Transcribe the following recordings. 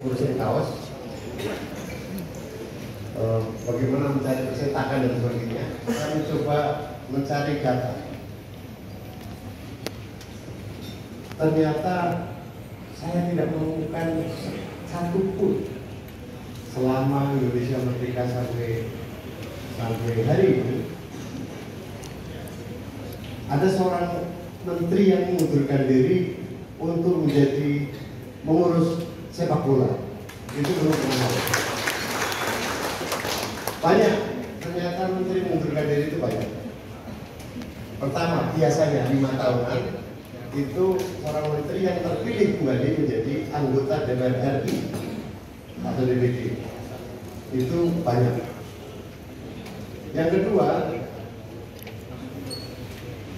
urusin kaos. Eh, bagaimana mencari percetakan dan sebagainya. Saya mencoba mencari data. Ternyata saya tidak menemukan satu pun selama Indonesia merdeka sampai sampai hari ini. Ada seorang menteri yang mengundurkan diri untuk menjadi mengurus sepak bola. Itu pernah. Ada. banyak. Ternyata menteri mengundurkan diri itu banyak. Pertama biasanya lima tahunan itu seorang menteri yang terpilih kembali menjadi anggota DPR RI atau DPD itu banyak. Yang kedua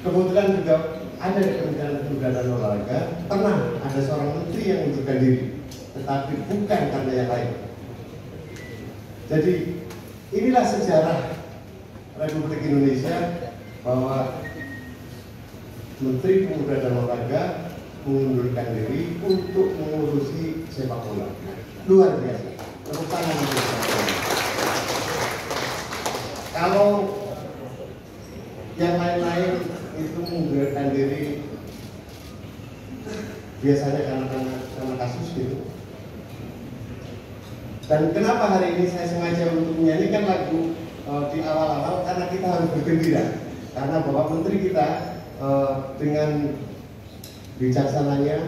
kebetulan juga ada dan Olahraga. Pernah ada seorang menteri yang mengundurkan diri tetapi bukan karena yang lain. Jadi inilah sejarah Republik Indonesia bahwa Menteri Pemuda dan Olahraga mengundurkan diri untuk mengurusi sepak bola. Luar biasa. Tepuk tangan kalau yang lain-lain itu mengundurkan diri biasanya karena, karena, karena kasus gitu. Dan kenapa hari ini saya sengaja untuk menyanyikan lagu uh, di awal-awal? Karena kita harus bergembira. Karena Bapak Menteri kita uh, dengan bijaksananya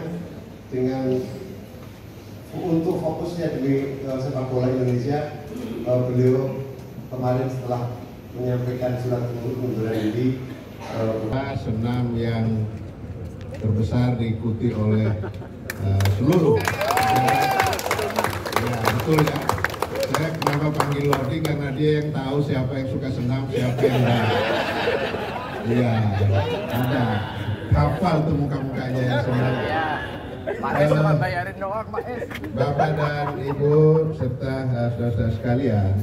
dengan untuk fokusnya demi uh, sepak bola Indonesia uh, beliau kemarin setelah menyampaikan surat pengunduran diri uh, senam yang terbesar diikuti oleh uh, seluruh. Ya betul ya. Saya kenapa panggil Lodi karena dia yang tahu siapa yang suka senam siapa yang enggak. Iya ada. Hafal tuh muka-mukanya yang Pak Es. Bapak dan Ibu serta uh, saudara sekalian,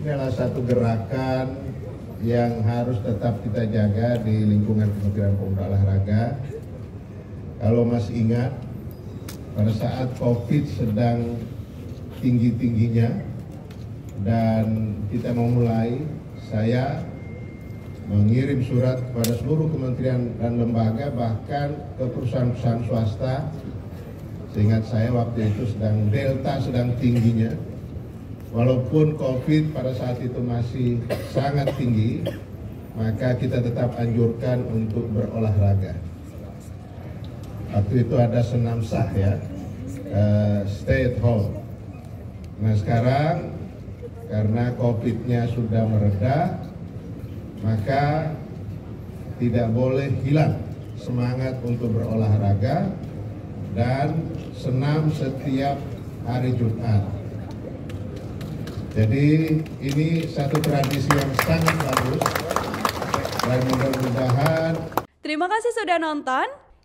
ini adalah satu gerakan yang harus tetap kita jaga di lingkungan Kementerian Pemuda Olahraga. Kalau masih ingat, pada saat COVID sedang tinggi-tingginya dan kita mau mulai, saya mengirim surat kepada seluruh kementerian dan lembaga bahkan ke perusahaan-perusahaan swasta seingat saya waktu itu sedang delta sedang tingginya. Walaupun covid pada saat itu masih sangat tinggi maka kita tetap anjurkan untuk berolahraga waktu itu ada senam sah ya uh, stay at home nah sekarang karena covidnya sudah mereda maka tidak boleh hilang semangat untuk berolahraga dan senam setiap hari Jumat. Jadi ini satu tradisi yang sangat bagus dan mudah-mudahan Terima kasih sudah nonton.